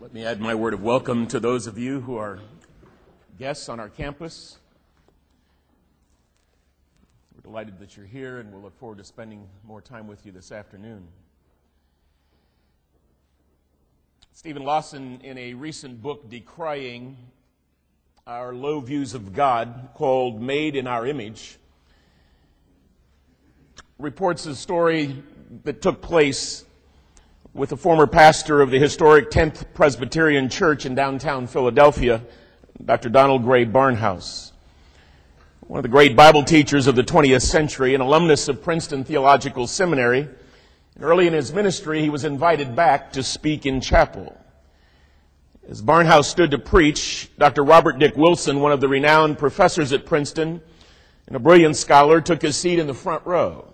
Let me add my word of welcome to those of you who are guests on our campus. We're delighted that you're here, and we'll look forward to spending more time with you this afternoon. Stephen Lawson, in a recent book decrying our low views of God called Made in Our Image, reports a story that took place with a former pastor of the historic 10th Presbyterian Church in downtown Philadelphia, Dr. Donald Grey Barnhouse. One of the great Bible teachers of the 20th century, an alumnus of Princeton Theological Seminary. Early in his ministry, he was invited back to speak in chapel. As Barnhouse stood to preach, Dr. Robert Dick Wilson, one of the renowned professors at Princeton and a brilliant scholar, took his seat in the front row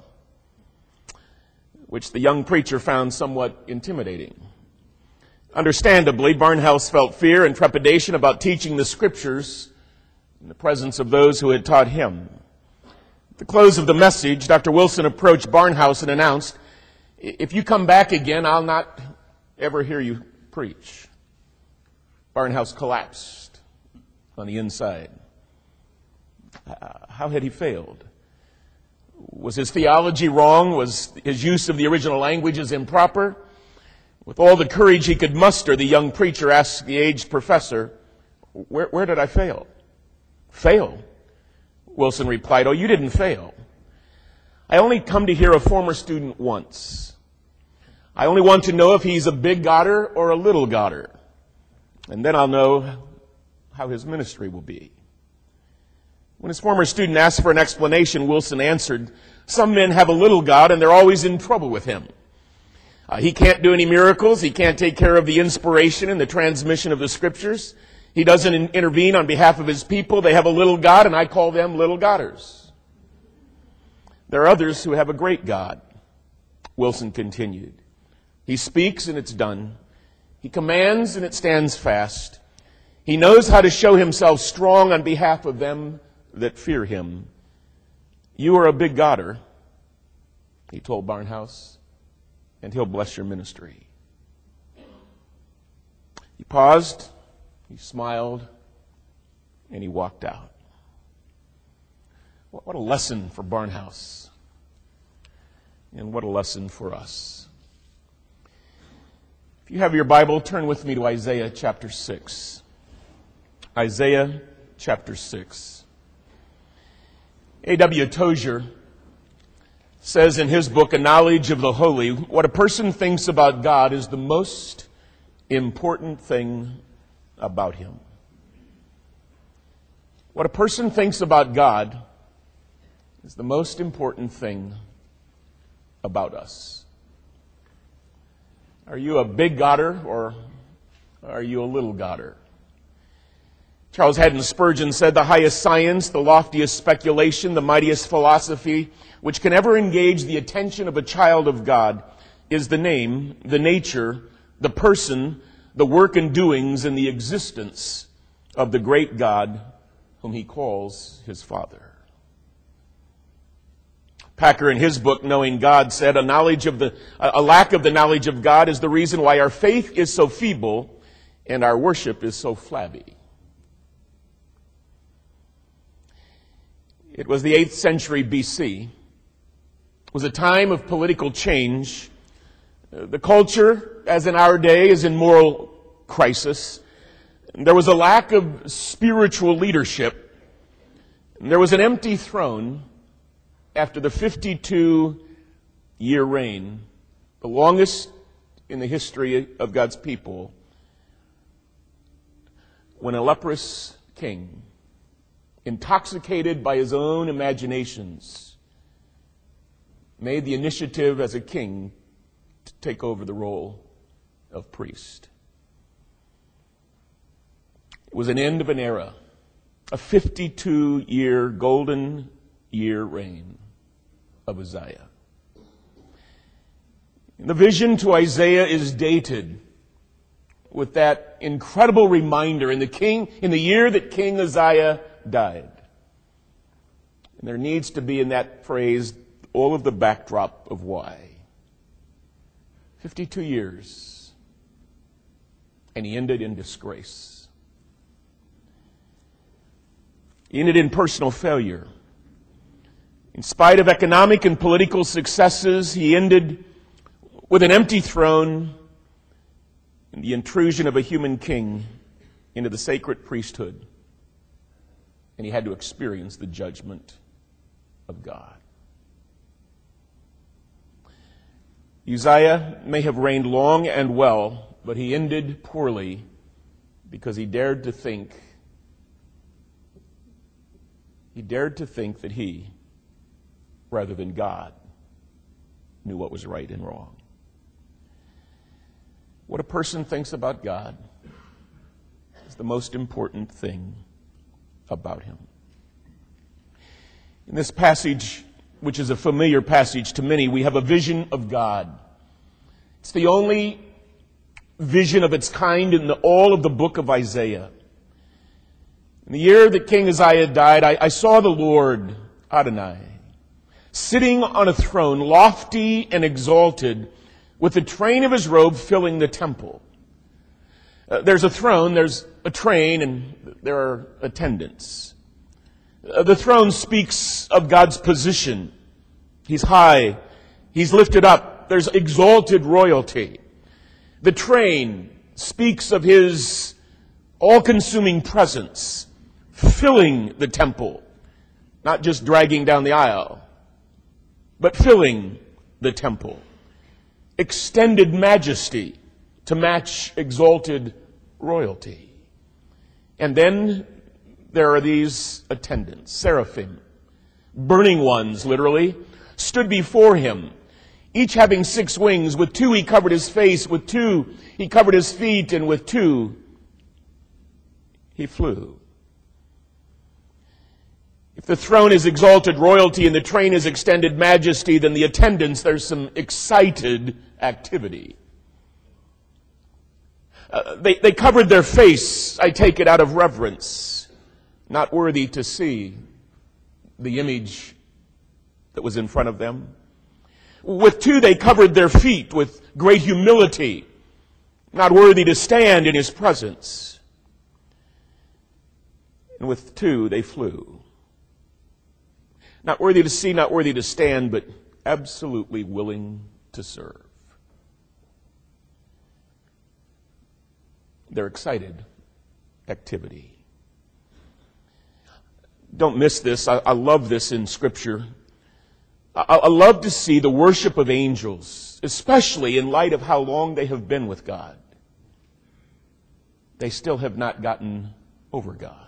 which the young preacher found somewhat intimidating. Understandably, Barnhouse felt fear and trepidation about teaching the scriptures in the presence of those who had taught him. At the close of the message, Dr. Wilson approached Barnhouse and announced, If you come back again, I'll not ever hear you preach. Barnhouse collapsed on the inside. How had he failed? Was his theology wrong? Was his use of the original languages improper? With all the courage he could muster, the young preacher asked the aged professor, where, where did I fail? Fail? Wilson replied, Oh, you didn't fail. I only come to hear a former student once. I only want to know if he's a big Godder or a little Godder. And then I'll know how his ministry will be. When his former student asked for an explanation, Wilson answered, Some men have a little God and they're always in trouble with him. Uh, he can't do any miracles. He can't take care of the inspiration and the transmission of the scriptures. He doesn't in- intervene on behalf of his people. They have a little God, and I call them little Godders. There are others who have a great God, Wilson continued. He speaks and it's done. He commands and it stands fast. He knows how to show himself strong on behalf of them that fear him. You are a big Godder, he told Barnhouse, and he'll bless your ministry. He paused, he smiled, and he walked out. What a lesson for Barnhouse, and what a lesson for us. If you have your Bible, turn with me to Isaiah chapter 6. Isaiah chapter 6. A.W. Tozer says in his book, A Knowledge of the Holy, what a person thinks about God is the most important thing about him. What a person thinks about God is the most important thing about us. Are you a big Godder or are you a little Godder? Charles Haddon Spurgeon said, The highest science, the loftiest speculation, the mightiest philosophy which can ever engage the attention of a child of God is the name, the nature, the person, the work and doings, and the existence of the great God whom he calls his Father. Packer, in his book, Knowing God, said, a knowledge of the, a lack of the knowledge of God is the reason why our faith is so feeble and our worship is so flabby. It was the 8th century BC. It was a time of political change. Uh, the culture, as in our day, is in moral crisis. There was a lack of spiritual leadership. There was an empty throne after the 52 year reign, the longest in the history of God's people, when a leprous king intoxicated by his own imaginations, made the initiative as a king to take over the role of priest. It was an end of an era, a 52 year golden year reign of Uzziah. The vision to Isaiah is dated with that incredible reminder in the king, in the year that King Uzziah died. And there needs to be in that phrase all of the backdrop of why. 52 years. and he ended in disgrace. He ended in personal failure. In spite of economic and political successes, he ended with an empty throne and the intrusion of a human king into the sacred priesthood. And he had to experience the judgment of God. Uzziah may have reigned long and well, but he ended poorly because he dared to think he dared to think that he rather than God knew what was right and wrong. What a person thinks about God is the most important thing about him. In this passage, which is a familiar passage to many, we have a vision of God. It's the only vision of its kind in the, all of the book of Isaiah. In the year that King Uzziah died, I, I saw the Lord, Adonai, sitting on a throne, lofty and exalted, with the train of his robe filling the temple. Uh, there's a throne, there's a train, and there are attendants. Uh, the throne speaks of God's position. He's high. He's lifted up. There's exalted royalty. The train speaks of his all-consuming presence, filling the temple, not just dragging down the aisle, but filling the temple. Extended majesty to match exalted royalty. And then there are these attendants, seraphim, burning ones, literally, stood before him, each having six wings. With two he covered his face, with two he covered his feet, and with two he flew. If the throne is exalted royalty and the train is extended majesty, then the attendants, there's some excited activity. Uh, they, they covered their face, I take it out of reverence, not worthy to see the image that was in front of them. With two, they covered their feet with great humility, not worthy to stand in his presence. And with two, they flew. Not worthy to see, not worthy to stand, but absolutely willing to serve. They're excited activity. Don't miss this. I, I love this in Scripture. I, I love to see the worship of angels, especially in light of how long they have been with God. They still have not gotten over God.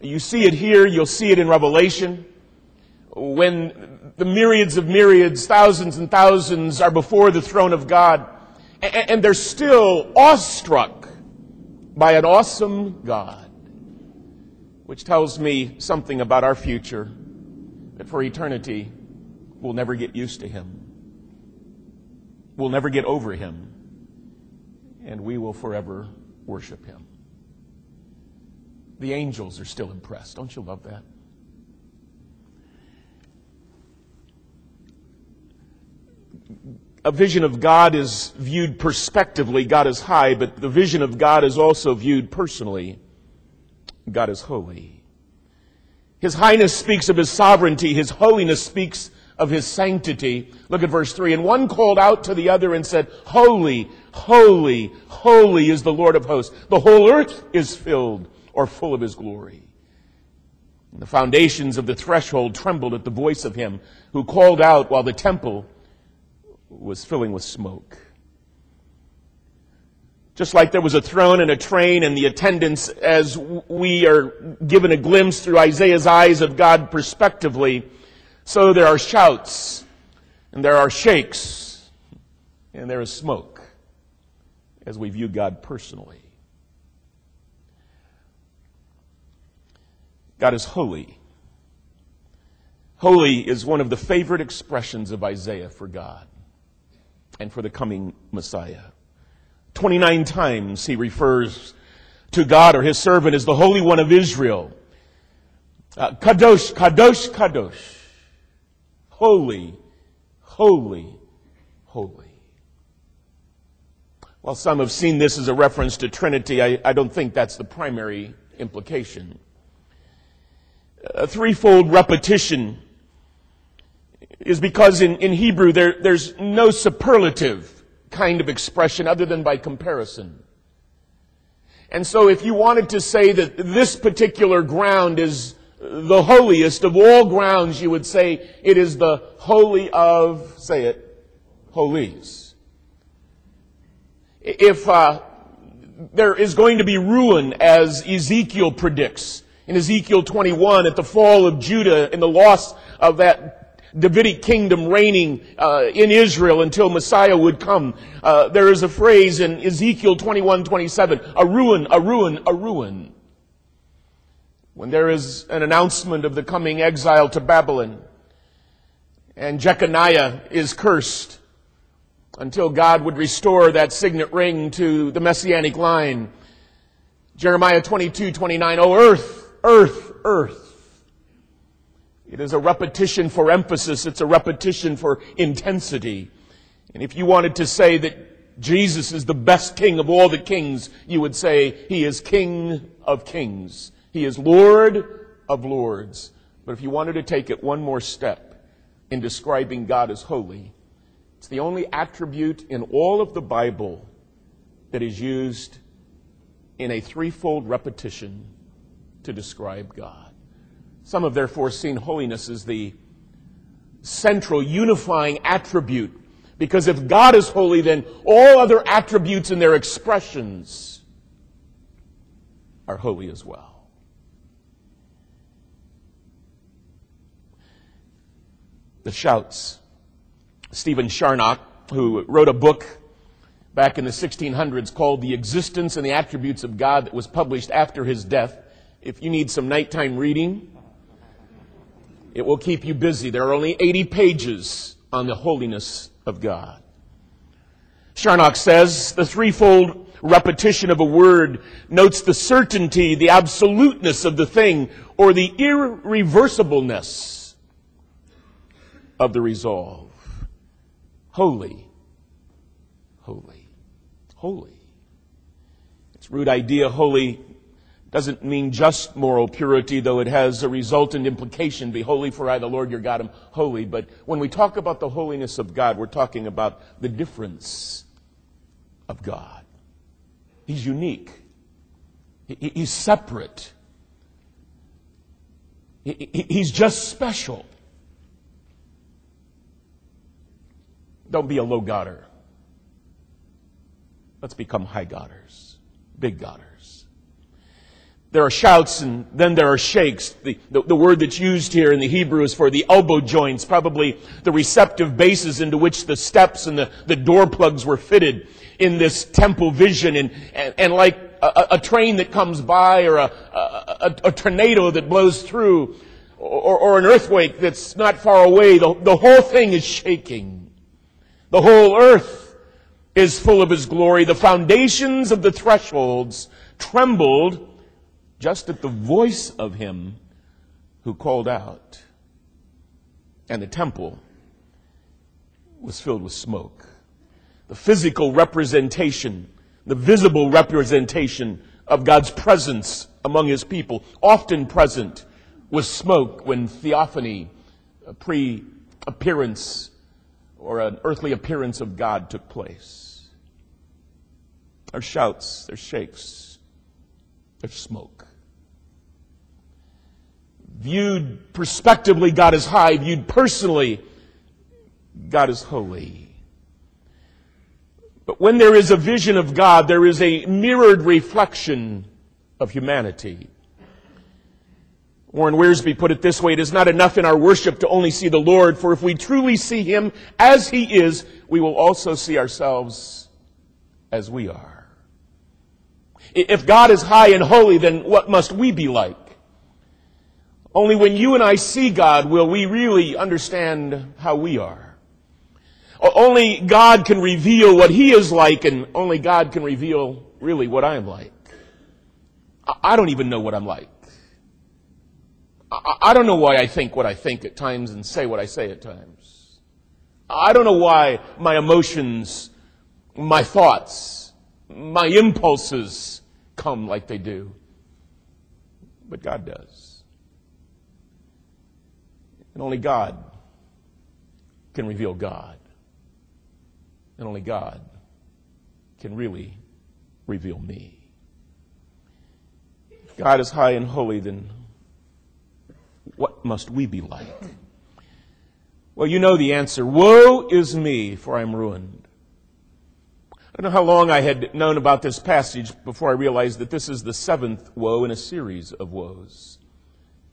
You see it here, you'll see it in Revelation. When the myriads of myriads, thousands and thousands are before the throne of God, and they're still awestruck by an awesome God, which tells me something about our future, that for eternity, we'll never get used to Him. We'll never get over Him. And we will forever worship Him. The angels are still impressed. Don't you love that? A vision of God is viewed perspectively. God is high, but the vision of God is also viewed personally. God is holy. His highness speaks of his sovereignty. His holiness speaks of his sanctity. Look at verse 3. And one called out to the other and said, Holy, holy, holy is the Lord of hosts. The whole earth is filled or full of his glory. And the foundations of the threshold trembled at the voice of him who called out while the temple was filling with smoke. Just like there was a throne and a train and the attendants, as we are given a glimpse through Isaiah's eyes of God prospectively, so there are shouts and there are shakes and there is smoke as we view God personally. God is holy. Holy is one of the favorite expressions of Isaiah for God and for the coming Messiah. 29 times he refers to God or his servant as the Holy One of Israel. Uh, kadosh, kadosh, kadosh. Holy, holy, holy. While some have seen this as a reference to Trinity, I, I don't think that's the primary implication. A threefold repetition is because in, in Hebrew there, there's no superlative kind of expression other than by comparison. And so if you wanted to say that this particular ground is the holiest of all grounds, you would say it is the holy of, say it, holies. If uh, there is going to be ruin, as Ezekiel predicts in Ezekiel 21 at the fall of Judah and the loss of that Davidic kingdom reigning uh, in Israel until Messiah would come. Uh, there is a phrase in Ezekiel 21, 27, a ruin, a ruin, a ruin. When there is an announcement of the coming exile to Babylon, and Jeconiah is cursed until God would restore that signet ring to the messianic line. Jeremiah 22, 29, oh earth, earth, earth. It is a repetition for emphasis. It's a repetition for intensity. And if you wanted to say that Jesus is the best king of all the kings, you would say he is king of kings. He is Lord of lords. But if you wanted to take it one more step in describing God as holy, it's the only attribute in all of the Bible that is used in a threefold repetition to describe God. Some have therefore seen holiness as the central unifying attribute. Because if God is holy, then all other attributes and their expressions are holy as well. The shouts. Stephen Charnock, who wrote a book back in the 1600s called The Existence and the Attributes of God that was published after his death. If you need some nighttime reading, it will keep you busy. There are only 80 pages on the holiness of God. Charnock says the threefold repetition of a word notes the certainty, the absoluteness of the thing, or the irreversibleness of the resolve. Holy, holy, holy. Its root idea, holy, doesn't mean just moral purity, though it has a resultant implication. Be holy, for I, the Lord your God, am holy. But when we talk about the holiness of God, we're talking about the difference of God. He's unique. He's separate. He's just special. Don't be a low Godder. Let's become high Godders, big Godders. There are shouts and then there are shakes. The, the, the, word that's used here in the Hebrew is for the elbow joints, probably the receptive bases into which the steps and the, the door plugs were fitted in this temple vision. And, and, and like a, a, train that comes by or a, a, a tornado that blows through or, or, an earthquake that's not far away, the, the whole thing is shaking. The whole earth is full of His glory. The foundations of the thresholds trembled just at the voice of him who called out. And the temple was filled with smoke. The physical representation, the visible representation of God's presence among his people, often present, was smoke when theophany, a pre appearance or an earthly appearance of God took place. There's shouts, there's shakes, there's smoke. Viewed prospectively, God is high. Viewed personally, God is holy. But when there is a vision of God, there is a mirrored reflection of humanity. Warren Wiersbe put it this way, it is not enough in our worship to only see the Lord, for if we truly see Him as He is, we will also see ourselves as we are. If God is high and holy, then what must we be like? Only when you and I see God will we really understand how we are. Only God can reveal what He is like, and only God can reveal really what I am like. I don't even know what I'm like. I don't know why I think what I think at times and say what I say at times. I don't know why my emotions, my thoughts my impulses come like they do. But God does. And only God can reveal God. And only God can really reveal me. If God is high and holy, then what must we be like? Well, you know the answer. Woe is me, for I am ruined. I don't know how long I had known about this passage before I realized that this is the seventh woe in a series of woes.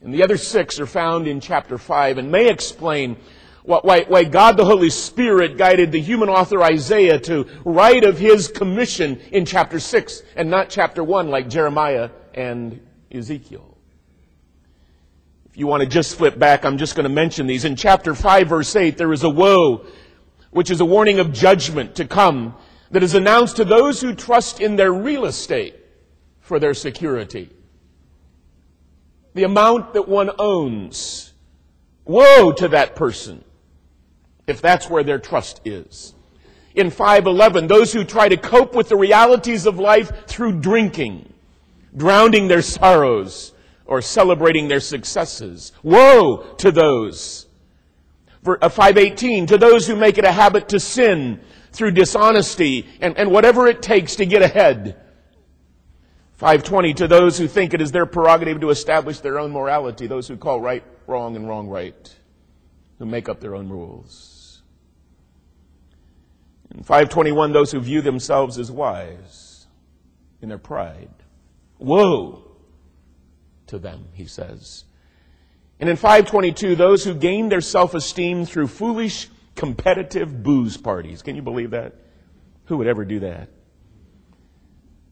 And the other six are found in chapter 5 and may explain why, why God the Holy Spirit guided the human author Isaiah to write of his commission in chapter 6 and not chapter 1 like Jeremiah and Ezekiel. If you want to just flip back, I'm just going to mention these. In chapter 5, verse 8, there is a woe, which is a warning of judgment to come that is announced to those who trust in their real estate for their security. The amount that one owns. Woe to that person if that's where their trust is. In 511, those who try to cope with the realities of life through drinking, drowning their sorrows, or celebrating their successes. Woe to those. Uh, 518, to those who make it a habit to sin through dishonesty and, and whatever it takes to get ahead. 520, to those who think it is their prerogative to establish their own morality, those who call right wrong and wrong right, who make up their own rules. In 521, those who view themselves as wise in their pride. Woe to them, he says. And in 522, those who gain their self-esteem through foolish, competitive booze parties. Can you believe that? Who would ever do that?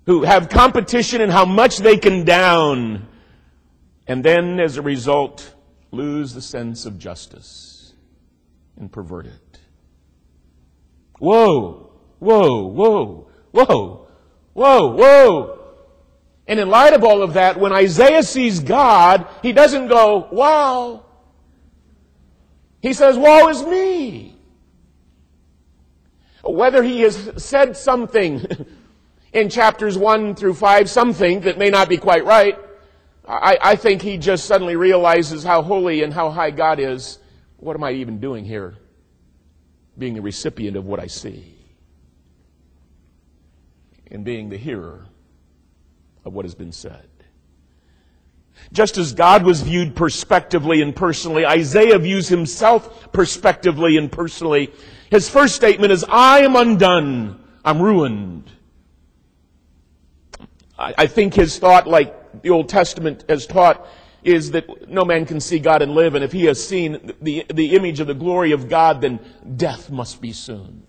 Who have competition in how much they can down, and then as a result, lose the sense of justice and pervert it. Whoa, whoa, whoa, whoa, whoa, whoa. And in light of all of that, when Isaiah sees God, he doesn't go, wow. He says, woe is me. Whether he has said something in chapters 1 through 5, something that may not be quite right, I, I, think he just suddenly realizes how holy and how high God is. What am I even doing here? Being the recipient of what I see and being the hearer of what has been said. Just as God was viewed perspectively and personally, Isaiah views himself perspectively and personally. His first statement is, I am undone. I'm ruined. I, think his thought, like the Old Testament has taught, is that no man can see God and live, and if he has seen the, the image of the glory of God, then death must be soon.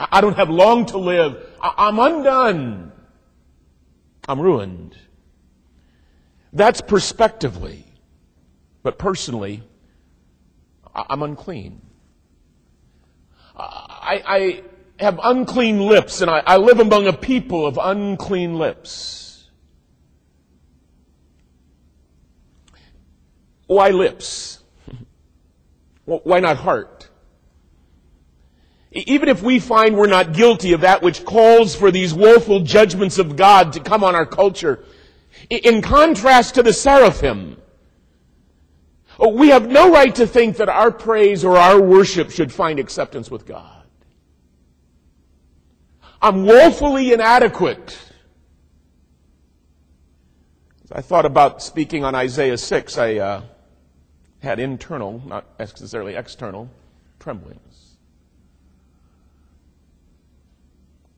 I, don't have long to live. I'm undone. I'm ruined. That's prospectively. But personally, I'm unclean. I, I have unclean lips and I, I live among a people of unclean lips. Why lips? Why not heart? Even if we find we're not guilty of that which calls for these woeful judgments of God to come on our culture, in contrast to the seraphim, we have no right to think that our praise or our worship should find acceptance with God. I'm woefully inadequate. As I thought about speaking on Isaiah 6, I uh, had internal, not necessarily external, tremblings.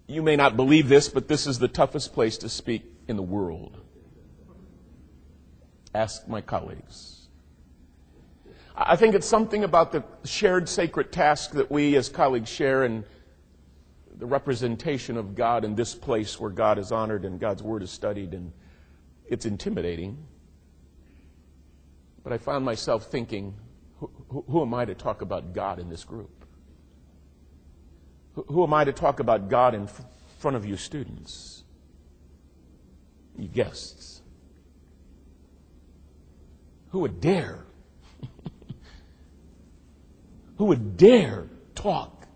You may not believe this, but this is the toughest place to speak in the world. Ask my colleagues. I think it's something about the shared sacred task that we as colleagues share and the representation of God in this place where God is honored and God's word is studied, and it's intimidating. But I found myself thinking, who, who, who am I to talk about God in this group? Who am I to talk about God in front of you students? You guests. Who would dare? Who would dare talk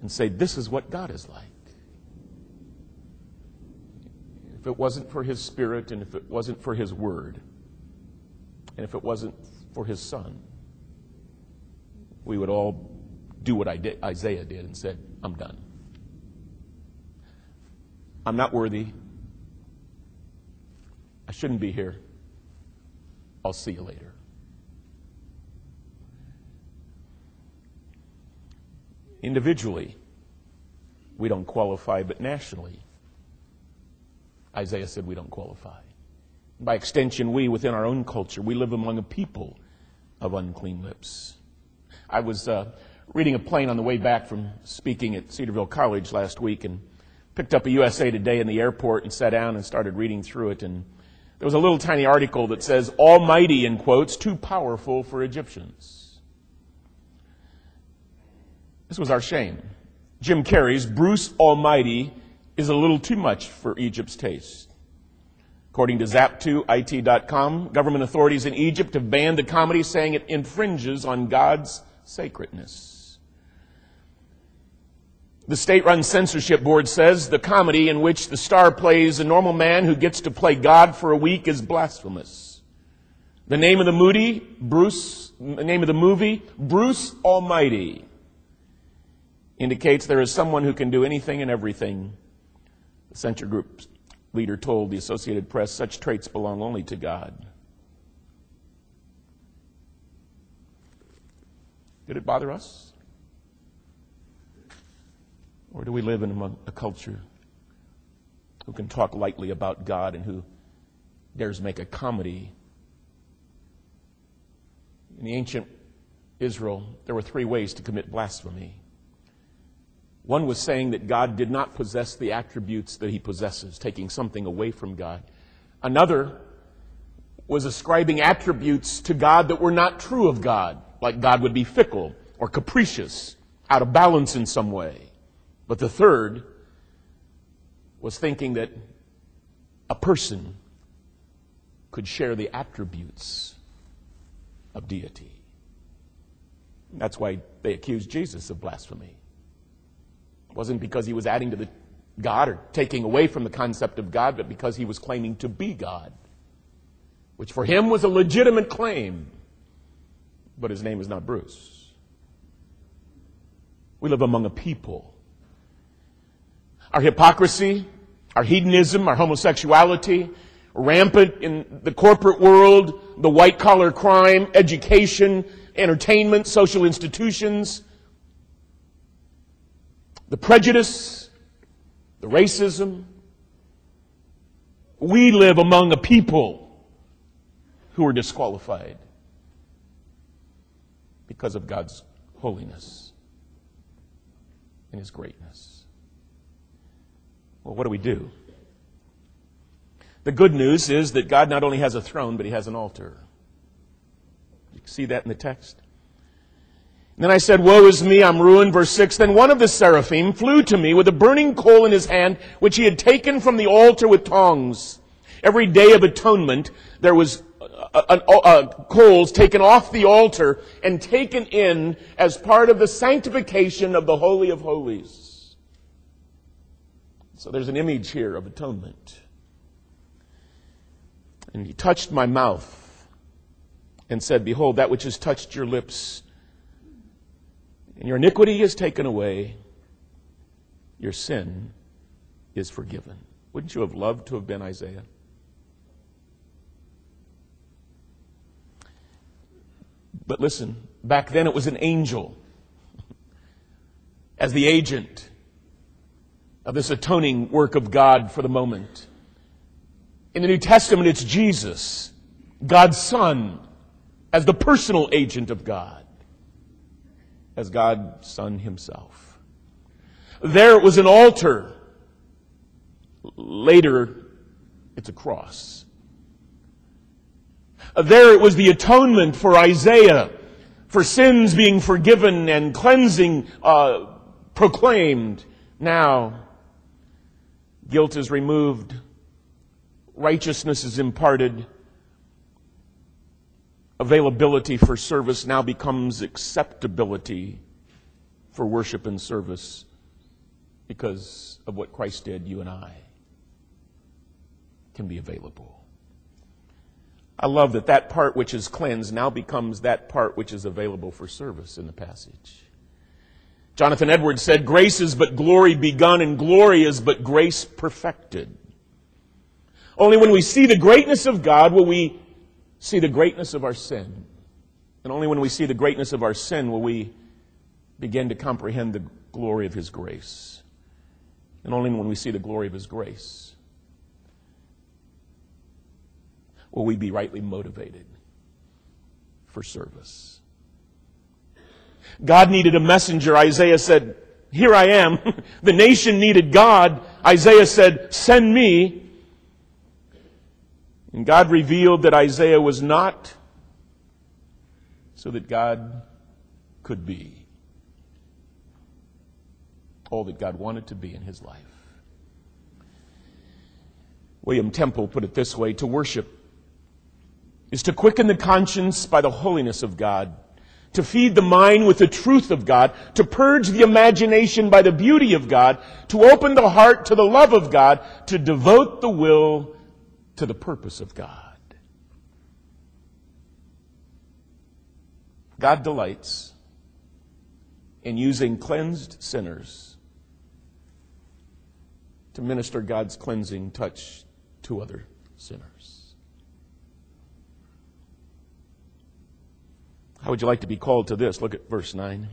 and say, This is what God is like? if it wasn't for his spirit and if it wasn't for his word and if it wasn't for his son, we would all do what Isaiah did and said, I'm done. I'm not worthy. I shouldn't be here. I'll see you later. Individually, we don't qualify, but nationally, Isaiah said we don't qualify. By extension, we, within our own culture, we live among a people of unclean lips. I was uh, reading a plane on the way back from speaking at Cedarville College last week and picked up a USA Today in the airport and sat down and started reading through it. And there was a little tiny article that says, Almighty, in quotes, too powerful for Egyptians. This was our shame. Jim Carrey's Bruce Almighty is a little too much for Egypt's taste. According to Zap2IT.com, government authorities in Egypt have banned the comedy, saying it infringes on God's sacredness. The state run censorship board says the comedy in which the star plays a normal man who gets to play God for a week is blasphemous. The name of the movie, Bruce, the name of the movie, Bruce Almighty, indicates there is someone who can do anything and everything. The censor group leader told the Associated Press such traits belong only to God. Did it bother us? Or do we live in a culture who can talk lightly about God and who dares make a comedy? In the ancient Israel, there were three ways to commit blasphemy. One was saying that God did not possess the attributes that he possesses, taking something away from God. Another was ascribing attributes to God that were not true of God like God would be fickle or capricious, out of balance in some way. But the third was thinking that a person could share the attributes of deity. That's why they accused Jesus of blasphemy. It wasn't because he was adding to the God or taking away from the concept of God, but because he was claiming to be God, which for him was a legitimate claim but his name is not Bruce. We live among a people. Our hypocrisy, our hedonism, our homosexuality, rampant in the corporate world, the white collar crime, education, entertainment, social institutions, the prejudice, the racism. We live among a people who are disqualified because of God's holiness and His greatness. Well, what do we do? The good news is that God not only has a throne, but He has an altar. You see that in the text? And then I said, Woe is me, I'm ruined. Verse 6 Then one of the seraphim flew to me with a burning coal in his hand, which he had taken from the altar with tongs. Every day of atonement, there was uh, coals taken off the altar and taken in as part of the sanctification of the Holy of Holies. So there's an image here of atonement. And he touched my mouth and said, Behold, that which has touched your lips, and your iniquity is taken away, your sin is forgiven. Wouldn't you have loved to have been Isaiah? But listen, back then it was an angel as the agent of this atoning work of God for the moment. In the New Testament, it's Jesus, God's Son, as the personal agent of God, as God's Son Himself. There it was an altar. Later, it's a cross. There it was the atonement for Isaiah, for sins being forgiven and cleansing uh, proclaimed. Now, guilt is removed, righteousness is imparted, availability for service now becomes acceptability for worship and service because of what Christ did, you and I. can be available. I love that that part which is cleansed now becomes that part which is available for service in the passage. Jonathan Edwards said, Grace is but glory begun, and glory is but grace perfected. Only when we see the greatness of God will we see the greatness of our sin. And only when we see the greatness of our sin will we begin to comprehend the glory of His grace. And only when we see the glory of His grace will we be rightly motivated for service. God needed a messenger. Isaiah said, Here I am. the nation needed God. Isaiah said, Send me. And God revealed that Isaiah was not so that God could be all that God wanted to be in his life. William Temple put it this way to worship is to quicken the conscience by the holiness of God, to feed the mind with the truth of God, to purge the imagination by the beauty of God, to open the heart to the love of God, to devote the will to the purpose of God. God delights in using cleansed sinners to minister God's cleansing touch to other sinners. How would you like to be called to this? Look at verse 9.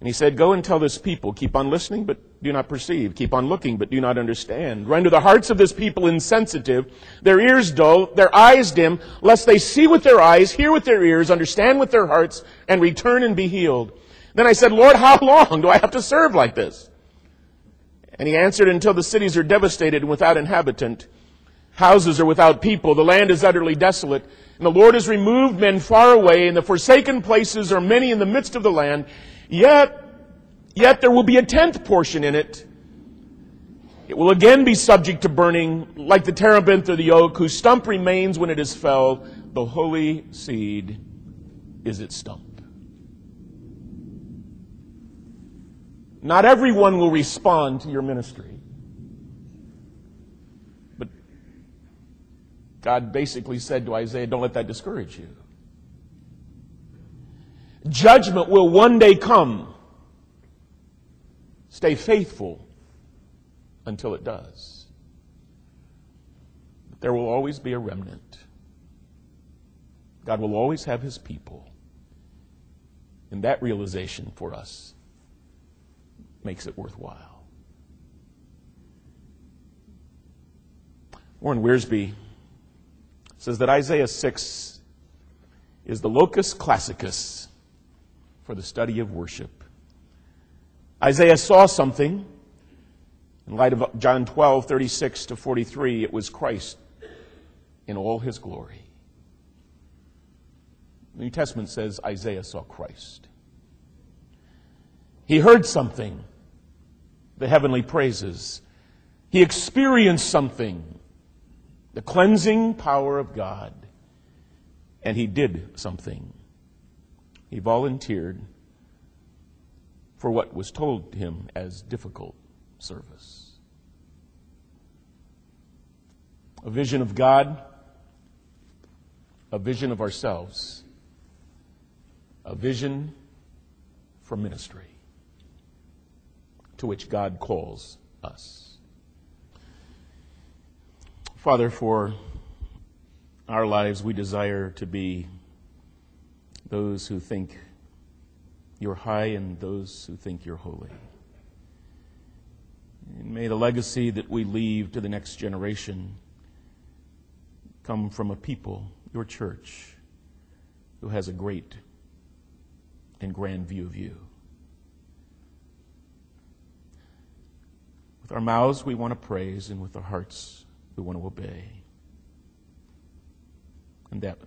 And he said, Go and tell this people, keep on listening, but do not perceive. Keep on looking, but do not understand. Render the hearts of this people insensitive, their ears dull, their eyes dim, lest they see with their eyes, hear with their ears, understand with their hearts, and return and be healed. Then I said, Lord, how long do I have to serve like this? And he answered, Until the cities are devastated and without inhabitant, houses are without people, the land is utterly desolate, and the Lord has removed men far away, and the forsaken places are many in the midst of the land. Yet, yet there will be a tenth portion in it. It will again be subject to burning, like the terebinth or the oak, whose stump remains when it is felled. The holy seed is its stump. Not everyone will respond to your ministry. But God basically said to Isaiah, don't let that discourage you. Judgment will one day come. Stay faithful until it does. There will always be a remnant. God will always have his people. And that realization for us makes it worthwhile. Warren Wiersbe says that Isaiah 6 is the locus classicus for the study of worship. Isaiah saw something. In light of John 12, 36 to 43, it was Christ in all his glory. The New Testament says Isaiah saw Christ. He heard something, the heavenly praises. He experienced something, the cleansing power of God. And he did something, he volunteered for what was told him as difficult service. A vision of God, a vision of ourselves, a vision for ministry to which God calls us. Father, for our lives, we desire to be those who think you're high and those who think you're holy. And may the legacy that we leave to the next generation come from a people, your church, who has a great and grand view of you. With our mouths, we want to praise, and with our hearts, we want to obey. And that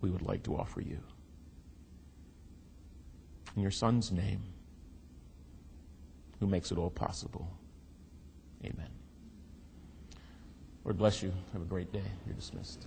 we would like to offer you. In your Son's name, who makes it all possible. Amen. Lord bless you. Have a great day. You're dismissed.